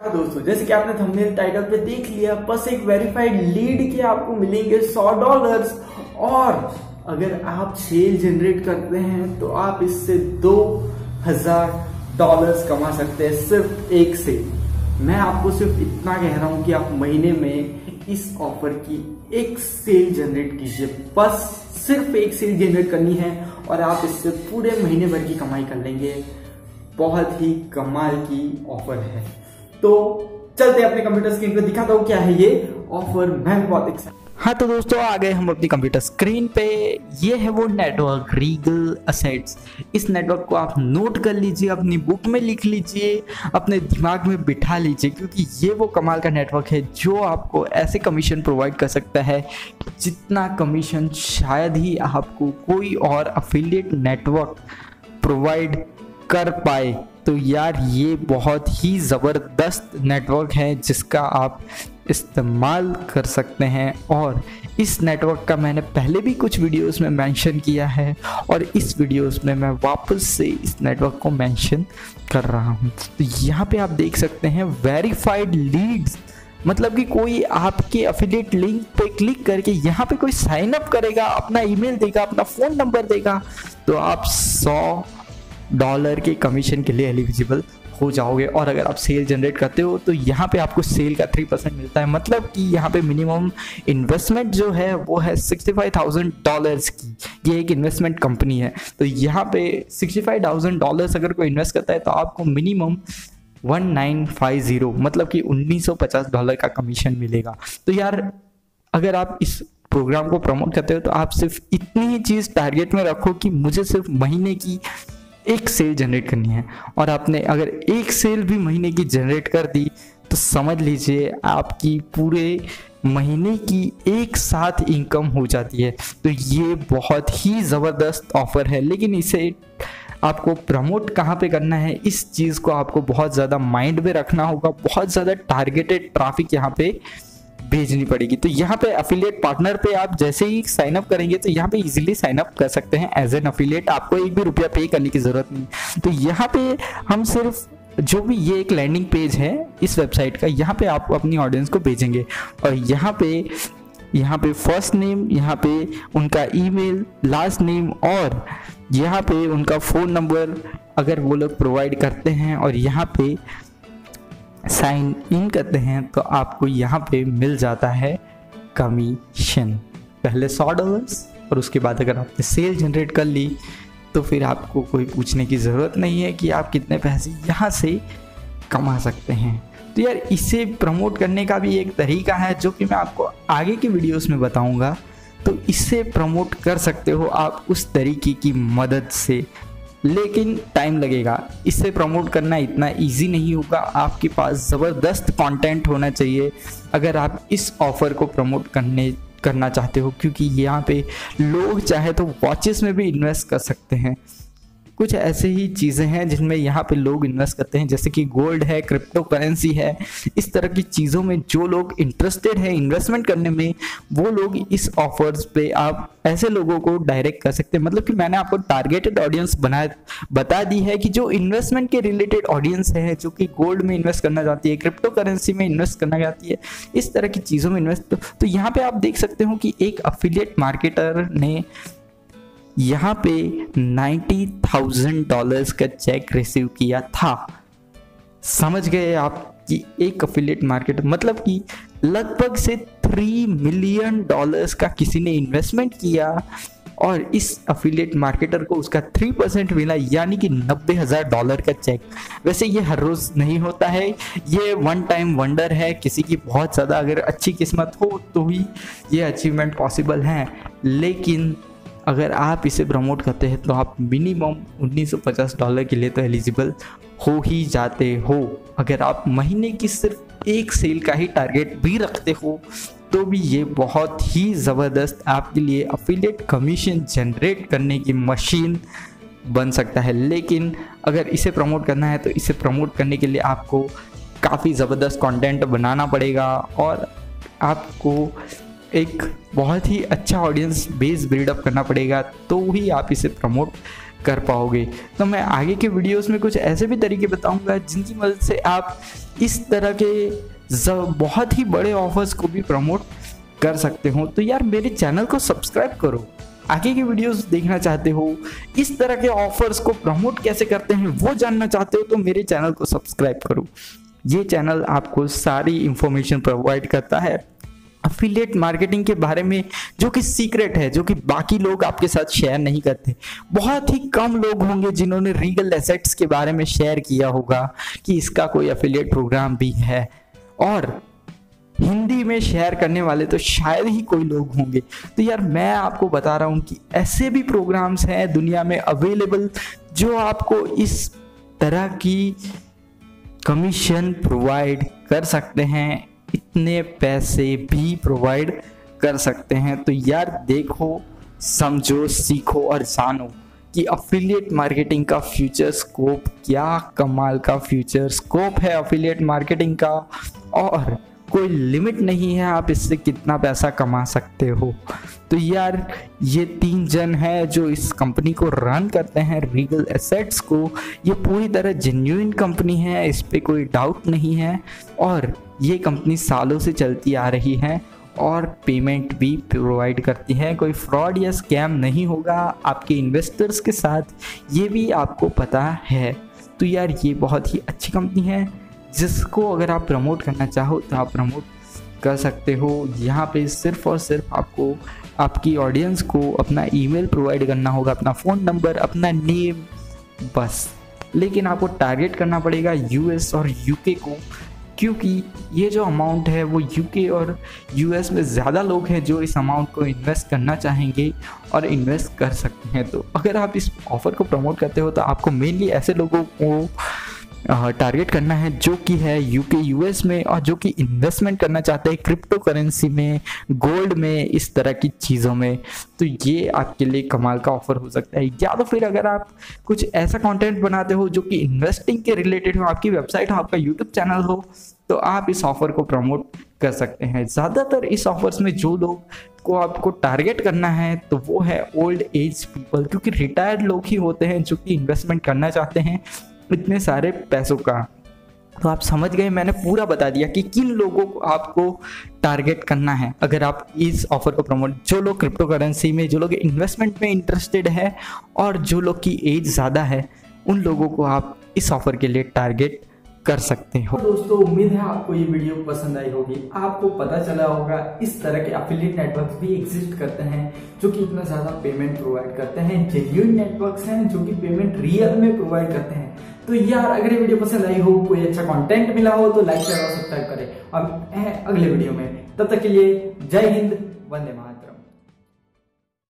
हाँ दोस्तों, जैसे कि आपने थंबनेल टाइटल पे देख लिया, बस एक वेरीफाइड लीड के आपको मिलेंगे सौ डॉलर्स और अगर आप सेल जनरेट करते हैं तो आप इससे 2000 डॉलर्स कमा सकते हैं सिर्फ़ एक से। मैं आपको सिर्फ़ इतना कह रहा हूँ कि आप महीने में इस ऑफ़र की एक सेल जनरेट कीजिए। बस सिर्फ़ एक सेल जनरेट करनी है और आप इससे पूरे महीने भर की कमाई कर लेंगे। बहुत ही कमाल की ऑफ़र है। तो चलते अपने कंप्यूटर स्क्रीन पे, दिखाता हूँ क्या है ये ऑफ़र मैं बहुत एक्साइटेड हाँ तो दोस्तों, आ गए हम अपनी कंप्यूटर स्क्रीन पे। ये है वो नेटवर्क रीगल असेट्स इस नेटवर्क को आप नोट कर लीजिए, अपनी बुक में लिख लीजिए, अपने दिमाग में बिठा लीजिए, क्योंकि ये वो कमाल का नेटवर्क है जो आपको ऐसे कमीशन प्रोवाइड कर सकता है जितना कमीशन शायद ही आपको कोई और अफिलिएट नेटवर्क प्रोवाइड कर पाए। तो यार ये बहुत ही ज़बरदस्त नेटवर्क है जिसका आप इस्तेमाल कर सकते हैं। और इस नेटवर्क का मैंने पहले भी कुछ वीडियोस में मेंशन किया है और इस वीडियोस में मैं वापस से इस नेटवर्क को मेंशन कर रहा हूँ। तो यहाँ पे आप देख सकते हैं वेरीफाइड लीड्स मतलब कि कोई आपके अफिलिएट लिंक पे क्लिक करके यहाँ पे कोई साइन अप करेगा, अपना ईमेल देगा, अपना फ़ोन नंबर देगा तो आप 100 डॉलर के कमीशन के लिए एलिजिबल हो जाओगे। और अगर आप सेल जनरेट करते हो तो यहाँ पे आपको सेल का थ्री परसेंट मिलता है। मतलब कि यहाँ पे मिनिमम इन्वेस्टमेंट जो है, वो है सिक्सटी फाइव थाउज़ेंड डॉलर्स की। ये एक इन्वेस्टमेंट कंपनी है। तो यहाँ पे सिक्सटी फाइव थाउज़ेंड डॉलर्स अगर कोई इन्वेस्ट करता है तो आपको मिनिमम 1950 मतलब कि 1950 डॉलर का कमीशन मिलेगा। तो यार, अगर आप इस प्रोग्राम को प्रमोट करते हो तो आप सिर्फ़ इतनी ही चीज़ टारगेट में रखो कि मुझे सिर्फ़ महीने की एक सेल जनरेट करनी है। और आपने अगर एक सेल भी महीने की जनरेट कर दी तो समझ लीजिए आपकी पूरे महीने की एक साथ इनकम हो जाती है। तो ये बहुत ही ज़बरदस्त ऑफ़र है। लेकिन इसे आपको प्रमोट कहाँ पे करना है, इस चीज़ को आपको बहुत ज़्यादा माइंड में रखना होगा। बहुत ज़्यादा टारगेटेड ट्रैफ़िक यहाँ पे भेजनी पड़ेगी। तो यहाँ पे अफिलिएट पार्टनर पे आप जैसे ही साइन अप करेंगे तो यहाँ पे इजीली साइन अप कर सकते हैं एज एन अफिलिएट आपको एक भी रुपया पे करने की ज़रूरत नहीं। तो यहाँ पे हम सिर्फ़ जो भी ये एक लैंडिंग पेज है, इस वेबसाइट का, यहाँ पे आप अपनी ऑडियंस को भेजेंगे। और यहाँ पे यहाँ पे फ़र्स्ट नेम यहाँ पे उनका ईमेल लास्ट नेम और यहाँ पे उनका फ़ोन नंबर अगर वो लोग प्रोवाइड करते हैं, और यहाँ पे साइन इन करते हैं तो आपको यहाँ पे मिल जाता है कमीशन। पहले सौ डॉलर्स और उसके बाद अगर आपने सेल जनरेट कर ली तो फिर आपको कोई पूछने की ज़रूरत नहीं है कि आप कितने पैसे यहाँ से कमा सकते हैं। तो यार, इसे प्रमोट करने का भी एक तरीका है, जो कि मैं आपको आगे की वीडियोस में बताऊँगा। तो इससे प्रमोट कर सकते हो आप उस तरीके की मदद से। लेकिन टाइम लगेगा। इसे प्रमोट करना इतना इजी नहीं होगा। आपके पास ज़बरदस्त कंटेंट होना चाहिए। अगर आप इस ऑफ़र को प्रमोट करने, करना चाहते हो, क्योंकि यहाँ पे लोग चाहे तो वॉचेस में भी इन्वेस्ट कर सकते हैं। कुछ ऐसे ही चीज़ें हैं जिनमें यहाँ पे लोग इन्वेस्ट करते हैं जैसे कि गोल्ड है क्रिप्टो करेंसी है। इस तरह की चीज़ों में जो लोग इंटरेस्टेड है इन्वेस्टमेंट करने में वो लोग इस ऑफर्स पे आप ऐसे लोगों को डायरेक्ट कर सकते हैं। मतलब कि मैंने आपको टारगेटेड ऑडियंस बना बता दी है कि जो इन्वेस्टमेंट के रिलेटेड ऑडियंस है जो कि गोल्ड में इन्वेस्ट करना चाहती है क्रिप्टो करेंसी में इन्वेस्ट करना चाहती है इस तरह की चीज़ों में इन्वेस्ट तो, यहाँ पे आप देख सकते हो कि एक अफिलिएट मार्केटर ने यहाँ पे नाइन्टी थाउज़ेंड डॉलर्स का चेक रिसीव किया था। समझ गए आप कि एक अफिलिएट मार्केट मतलब कि लगभग से थ्री मिलियन डॉलर्स का किसी ने इन्वेस्टमेंट किया और इस अफिलिएट मार्केटर को उसका थ्री परसेंट मिला, यानी कि नब्बे हज़ार डॉलर का चेक वैसे ये हर रोज़ नहीं होता है। ये वन टाइम वंडर है। किसी की बहुत ज़्यादा अगर अच्छी किस्मत हो तो ही ये अचीवमेंट पॉसिबल है। लेकिन अगर आप इसे प्रमोट करते हैं तो आप मिनिमम 1950 डॉलर के लिए तो एलिजिबल हो ही जाते हो। अगर आप महीने की सिर्फ़ एक सेल का ही टारगेट भी रखते हो तो भी ये बहुत ही ज़बरदस्त आपके लिए अफिलिएट कमीशन जनरेट करने की मशीन बन सकता है। लेकिन अगर इसे प्रमोट करना है तो इसे प्रमोट करने के लिए आपको काफ़ी ज़बरदस्त कंटेंट बनाना पड़ेगा और आपको एक बहुत ही अच्छा ऑडियंस बेस बिल्डअप करना पड़ेगा तो ही आप इसे प्रमोट कर पाओगे। तो मैं आगे के वीडियोस में कुछ ऐसे भी तरीके बताऊँगा, जिनकी मदद से आप इस तरह के बहुत ही बड़े ऑफर्स को भी प्रमोट कर सकते हो। तो यार, मेरे चैनल को सब्सक्राइब करो। आगे की वीडियोस देखना चाहते हो, इस तरह के ऑफर्स को प्रमोट कैसे करते हैं, वो जानना चाहते हो तो मेरे चैनल को सब्सक्राइब करो। ये चैनल आपको सारी इंफॉर्मेशन प्रोवाइड करता है। अफिलिएट मार्केटिंग के बारे में जो कि सीक्रेट है, जो कि बाकी लोग आपके साथ शेयर नहीं करते। बहुत ही कम लोग होंगे जिन्होंने रीगल एसेट्स के बारे में शेयर किया होगा कि इसका कोई अफिलिएट प्रोग्राम भी है। और हिंदी में शेयर करने वाले तो शायद ही कोई लोग होंगे। तो यार मैं आपको बता रहा हूँ कि ऐसे भी प्रोग्राम्स हैं दुनिया में अवेलेबल जो आपको इस तरह की कमीशन प्रोवाइड कर सकते हैं। इतने पैसे भी प्रोवाइड कर सकते हैं। तो यार देखो, समझो, सीखो और जानो कि अफिलिएट मार्केटिंग का फ्यूचर स्कोप क्या कमाल का फ्यूचर स्कोप है अफिलिएट मार्केटिंग का? और कोई लिमिट नहीं है आप इससे कितना पैसा कमा सकते हो। तो यार, ये तीन जन है जो इस कंपनी को रन करते हैं रीगल एसेट्स को। ये पूरी तरह जेन्यून कंपनी है, इस पर कोई डाउट नहीं है। और ये कंपनी सालों से चलती आ रही है और पेमेंट भी प्रोवाइड करती है। कोई फ्रॉड या स्कैम नहीं होगा आपके इन्वेस्टर्स के साथ, ये भी आपको पता है। तो यार, ये बहुत ही अच्छी कंपनी है, जिसको अगर आप प्रमोट करना चाहो तो आप प्रमोट कर सकते हो। यहाँ पे सिर्फ़ और सिर्फ़ आपको, आपकी ऑडियंस को अपना ईमेल प्रोवाइड करना होगा, अपना फ़ोन नंबर अपना नेम बस। लेकिन आपको टारगेट करना पड़ेगा यूएस और यूके को, क्योंकि ये जो अमाउंट है, वो यूके और यूएस में ज़्यादा लोग हैं जो इस अमाउंट को इन्वेस्ट करना चाहेंगे और इन्वेस्ट कर सकते हैं। तो अगर आप इस ऑफ़र को प्रमोट करते हो तो आपको मेनली ऐसे लोगों को टारगेट करना है जो कि है यूके यूएस में और जो कि इन्वेस्टमेंट करना चाहते हैं क्रिप्टो करेंसी में गोल्ड में, इस तरह की चीज़ों में। तो ये आपके लिए कमाल का ऑफ़र हो सकता है। या तो फिर अगर आप कुछ ऐसा कंटेंट बनाते हो जो कि इन्वेस्टिंग के रिलेटेड हो, आपकी वेबसाइट हो, आपका यूट्यूब चैनल हो तो आप इस ऑफ़र को प्रमोट कर सकते हैं। ज़्यादातर इस ऑफर्स में जो लोग को आपको टारगेट करना है तो वो है ओल्ड एज पीपल क्योंकि रिटायर्ड लोग ही होते हैं जो कि इन्वेस्टमेंट करना चाहते हैं। इतने सारे पैसों का। तो आप समझ गए, मैंने पूरा बता दिया कि किन लोगों को आपको टारगेट करना है। अगर आप इस ऑफ़र को प्रमोट जो लोग क्रिप्टो करेंसी में, जो लोग इन्वेस्टमेंट में इंटरेस्टेड है और जो लोग की एज ज़्यादा है, उन लोगों को आप इस ऑफ़र के लिए टारगेट कर सकते हो। दोस्तों, उम्मीद है आपको ये वीडियो पसंद आई होगी। आपको पता चला होगा, इस तरह के अफिलिएट नेटवर्क भी एग्जिस्ट करते हैं, जो कि इतना ज़्यादा पेमेंट प्रोवाइड करते हैं जेन्यून नेटवर्क्स हैं, जो कि पेमेंट रियल में प्रोवाइड करते हैं। तो यार अगर ये वीडियो पसंद आई हो कोई अच्छा कंटेंट मिला हो तो लाइक शेयर और सब्सक्राइब करें। अब अगले वीडियो में। तब तक के लिए जय हिंद, वंदे मातरम।